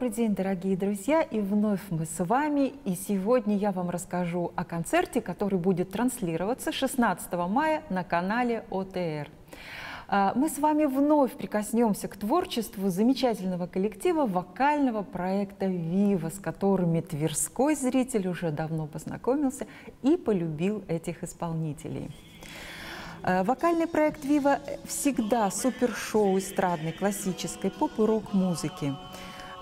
Добрый день, дорогие друзья, и вновь мы с вами. И сегодня я вам расскажу о концерте, который будет транслироваться 16 мая на канале ОТР. А, мы с вами вновь прикоснемся к творчеству замечательного коллектива вокального проекта «Вива», с которыми тверской зритель уже давно познакомился и полюбил этих исполнителей. А, вокальный проект «Вива» всегда супершоу эстрадной, классической, поп и рок-музыки.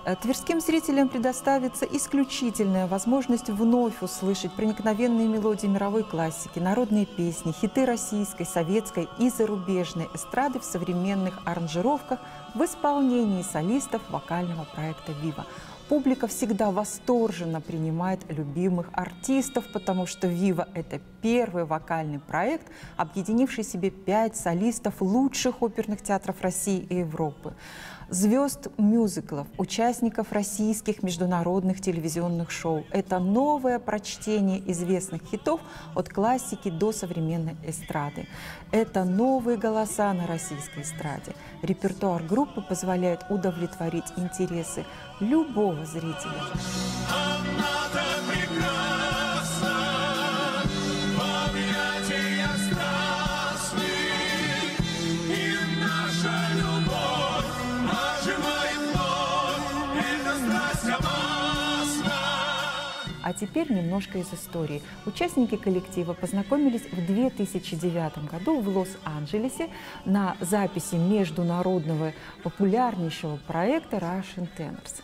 Э, тверским зрителям предоставится исключительная возможность вновь услышать проникновенные мелодии мировой классики, народные песни, хиты российской, советской и зарубежной эстрады в современных аранжировках в исполнении солистов вокального проекта «Вива». Публика всегда восторженно принимает любимых артистов, потому что «Вива» — это первый вокальный проект, объединивший в себе пять солистов лучших оперных театров России и Европы звезд мюзиклов, участников российских международных телевизионных шоу. Это новое прочтение известных хитов от классики до современной эстрады. Это новые голоса на российской эстраде. Репертуар группы позволяет удовлетворить интересы любого зрителя. Теперь немножко из истории. Участники коллектива познакомились в 2009 году в Лос-Анджелесе на записи международного популярнейшего проекта Russian Tenors.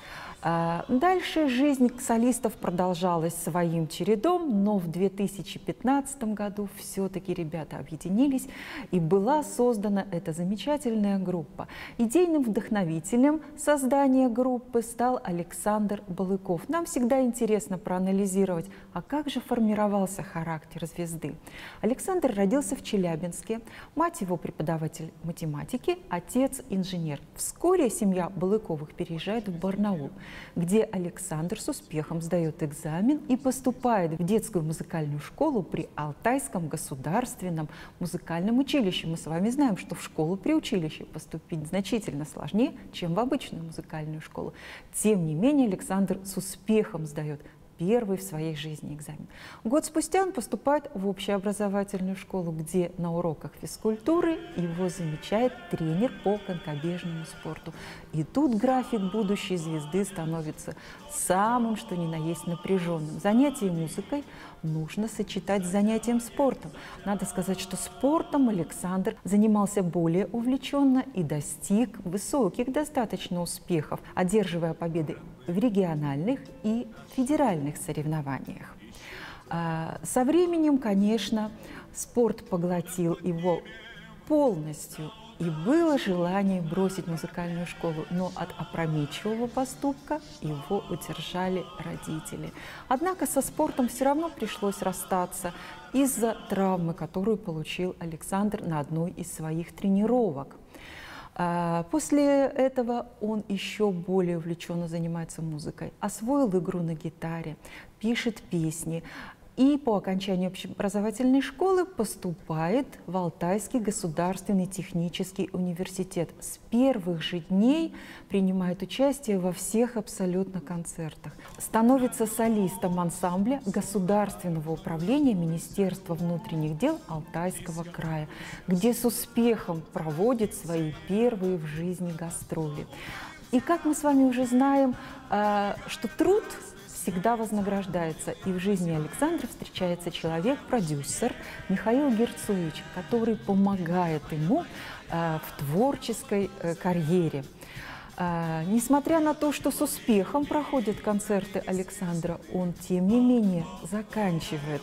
А, дальше жизнь солистов продолжалась своим чередом, но в 2015 году все-таки ребята объединились, и была создана эта замечательная группа. Идейным вдохновителем создания группы стал Александр Балыков. Нам всегда интересно проанализировать, а как же формировался характер звезды. Александр родился в Челябинске, мать его преподаватель математики, отец инженер. Вскоре семья Балыковых переезжает в Барнаул где Александр с успехом сдает экзамен и поступает в детскую музыкальную школу при Алтайском государственном музыкальном училище. Мы с вами знаем, что в школу при училище поступить значительно сложнее, чем в обычную музыкальную школу. Тем не менее, Александр с успехом сдает первый в своей жизни экзамен. Год спустя он поступает в общеобразовательную школу, где на уроках физкультуры его замечает тренер по конькобежному спорту. И тут график будущей звезды становится самым, что ни на есть, напряженным. Занятие музыкой нужно сочетать с занятием спортом. Надо сказать, что спортом Александр занимался более увлеченно и достиг высоких достаточно успехов, одерживая победы в региональных и федеральных соревнованиях. А, со временем, конечно, спорт поглотил его полностью, и было желание бросить музыкальную школу, но от опрометчивого поступка его удержали родители. Однако со спортом все равно пришлось расстаться из-за травмы, которую получил Александр на одной из своих тренировок. А, после этого он еще более увлеченно занимается музыкой, освоил игру на гитаре, пишет песни, и по окончанию общеобразовательной школы поступает в Алтайский государственный технический университет. С первых же дней принимает участие во всех абсолютно концертах. Становится солистом ансамбля Государственного управления Министерства внутренних дел Алтайского края, где с успехом проводит свои первые в жизни гастроли. И как мы с вами уже знаем, э, что труд всегда вознаграждается. И в жизни Александра встречается человек-продюсер Михаил Герцович, который помогает ему э, в творческой э, карьере. Э, несмотря на то, что с успехом проходят концерты Александра, он, тем не менее, заканчивает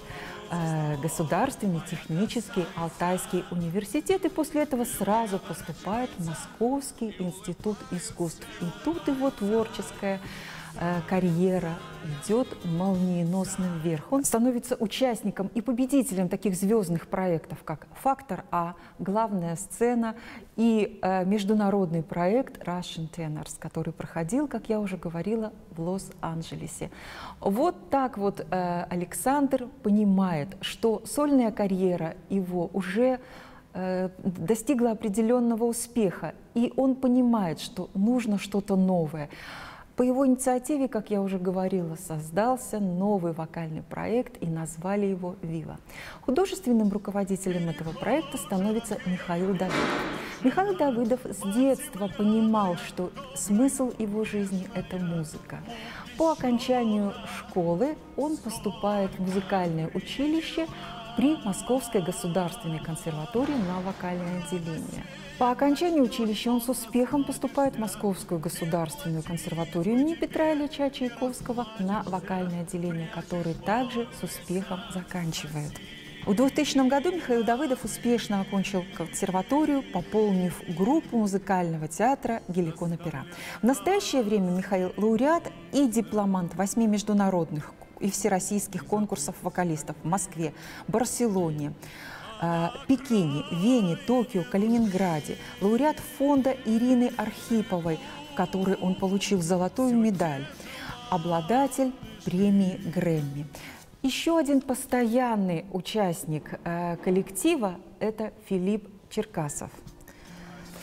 Государственный технический Алтайский университет и после этого сразу поступает в Московский институт искусств. И тут его творческая карьера идет молниеносным вверх. Он становится участником и победителем таких звездных проектов, как «Фактор А», «Главная сцена» и э, международный проект «Russian Tenors», который проходил, как я уже говорила, в Лос-Анджелесе. Вот так вот э, Александр понимает, что сольная карьера его уже э, достигла определенного успеха, и он понимает, что нужно что-то новое. По его инициативе, как я уже говорила, создался новый вокальный проект и назвали его «Вива». Художественным руководителем этого проекта становится Михаил Давыдов. Михаил Давыдов с детства понимал, что смысл его жизни – это музыка. По окончанию школы он поступает в музыкальное училище при Московской государственной консерватории на вокальное отделение. По окончании училища он с успехом поступает в Московскую государственную консерваторию имени Петра Ильича Чайковского на вокальное отделение, который также с успехом заканчивает. В 2000 году Михаил Давыдов успешно окончил консерваторию, пополнив группу музыкального театра «Геликон опера». В настоящее время Михаил лауреат и дипломант восьми международных и всероссийских конкурсов вокалистов в Москве, Барселоне, э, Пекине, Вене, Токио, Калининграде, лауреат фонда Ирины Архиповой, в которой он получил золотую медаль, обладатель премии Грэмми. Еще один постоянный участник э, коллектива – это Филипп Черкасов.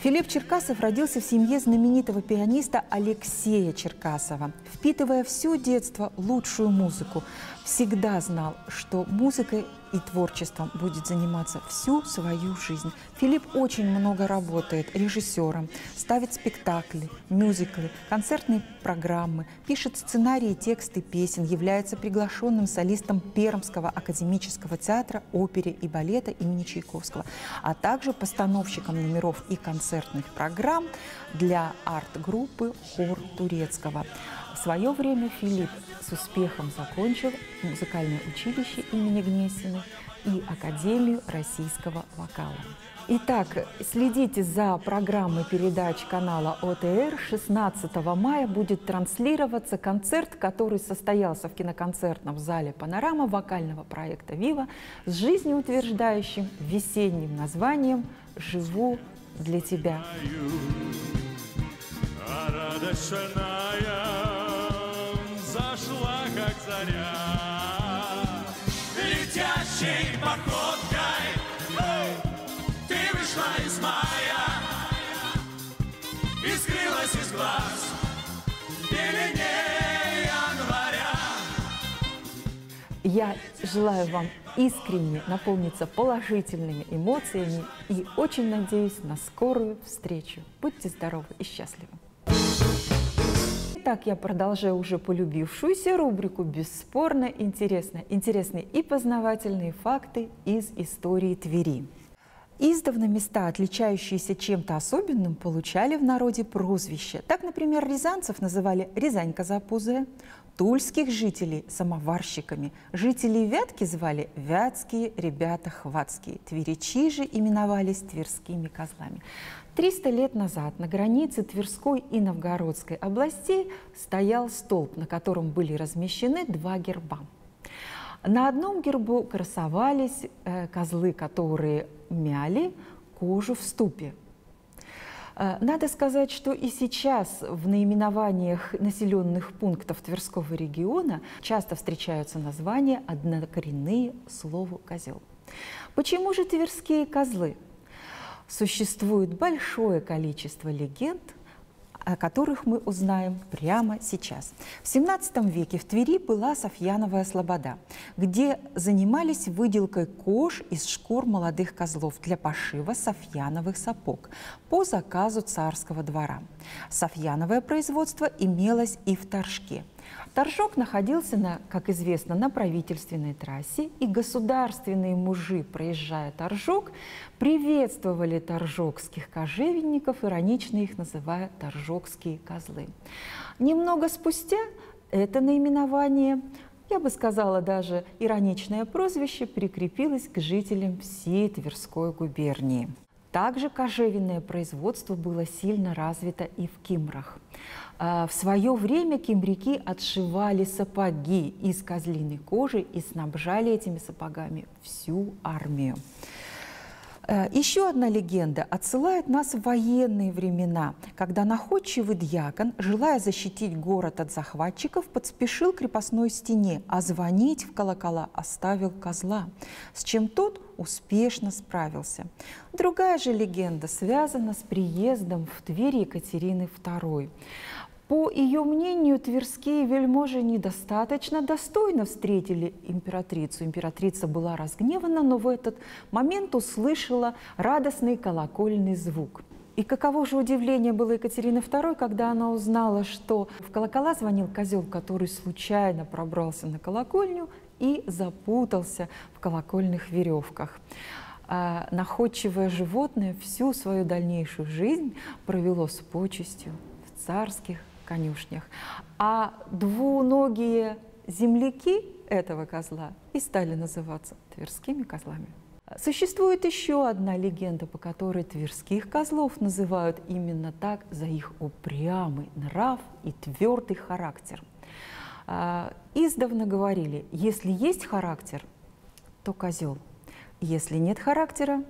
Филипп Черкасов родился в семье знаменитого пианиста Алексея Черкасова. Впитывая все детство лучшую музыку, всегда знал, что музыкой и творчеством будет заниматься всю свою жизнь. Филипп очень много работает режиссером, ставит спектакли, мюзиклы, концертные программы, пишет сценарии, тексты песен, является приглашенным солистом Пермского академического театра, оперы и балета имени Чайковского, а также постановщиком номеров и концертных программ для арт-группы «Хор Турецкого». В свое время Филипп с успехом закончил музыкальное училище имени Гнесиной и Академию российского вокала. Итак, следите за программой передач канала ОТР. 16 мая будет транслироваться концерт, который состоялся в киноконцертном зале «Панорама» вокального проекта «Вива» с жизнеутверждающим весенним названием «Живу для тебя». Радость заря. Летящей походкой ты вышла из мая и скрылась из глаз беленее Я желаю вам искренне наполниться положительными эмоциями и очень надеюсь на скорую встречу. Будьте здоровы и счастливы! Итак, я продолжаю уже полюбившуюся рубрику «Бесспорно интересно». Интересные и познавательные факты из истории Твери. Издавна места, отличающиеся чем-то особенным, получали в народе прозвища. Так, например, рязанцев называли «Рязань-Казапузая», тульских жителей – самоварщиками, жителей Вятки звали «Вятские ребята хватские», тверичи же именовались «Тверскими козлами». 300 лет назад на границе Тверской и Новгородской областей стоял столб, на котором были размещены два герба. На одном гербу красовались э, козлы, которые мяли кожу в ступе. Э, надо сказать, что и сейчас в наименованиях населенных пунктов Тверского региона часто встречаются названия однокоренные слову «козел». Почему же тверские козлы? существует большое количество легенд, о которых мы узнаем прямо сейчас. В XVII веке в Твери была Софьяновая слобода, где занимались выделкой кож из шкур молодых козлов для пошива софьяновых сапог по заказу царского двора. Софьяновое производство имелось и в Торжке – Торжок находился, на, как известно, на правительственной трассе, и государственные мужи, проезжая Торжок, приветствовали торжокских кожевенников, иронично их называя торжокские козлы. Немного спустя это наименование я бы сказала, даже ироничное прозвище прикрепилось к жителям всей Тверской губернии. Также кожевенное производство было сильно развито и в Кимрах. А, в свое время кимряки отшивали сапоги из козлиной кожи и снабжали этими сапогами всю армию. Э, еще одна легенда отсылает нас в военные времена, когда находчивый дьякон, желая защитить город от захватчиков, подспешил к крепостной стене, а звонить в колокола оставил козла, с чем тот успешно справился. Другая же легенда связана с приездом в Тверь Екатерины II. По ее мнению, тверские вельможи недостаточно достойно встретили императрицу. Императрица была разгневана, но в этот момент услышала радостный колокольный звук. И каково же удивление было Екатерины II, когда она узнала, что в колокола звонил козел, который случайно пробрался на колокольню и запутался в колокольных веревках. А находчивое животное всю свою дальнейшую жизнь провело с почестью в царских конюшнях. А двуногие земляки этого козла и стали называться тверскими козлами. Существует еще одна легенда, по которой тверских козлов называют именно так за их упрямый нрав и твердый характер. А, издавна говорили, если есть характер, то козел, если нет характера,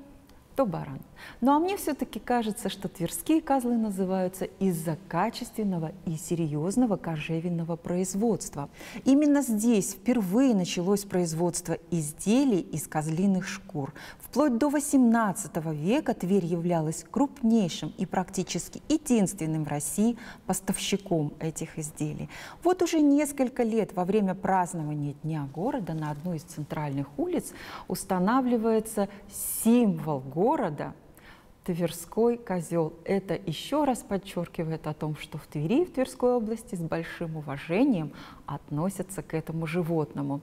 то баран. Ну а мне все-таки кажется, что тверские козлы называются из-за качественного и серьезного кожевенного производства. Именно здесь впервые началось производство изделий из козлиных шкур. Вплоть до XVIII века Тверь являлась крупнейшим и практически единственным в России поставщиком этих изделий. Вот уже несколько лет во время празднования Дня города на одной из центральных улиц устанавливается символ города, города Тверской козел. Это еще раз подчеркивает о том, что в Твери, в Тверской области с большим уважением относятся к этому животному.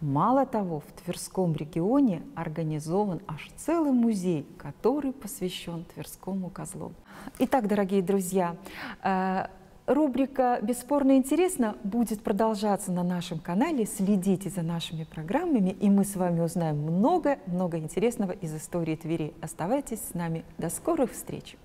Мало того, в Тверском регионе организован аж целый музей, который посвящен Тверскому козлу. Итак, дорогие друзья, э, Рубрика «Бесспорно интересно» будет продолжаться на нашем канале. Следите за нашими программами, и мы с вами узнаем много-много интересного из истории Твери. Оставайтесь с нами. До скорых встреч!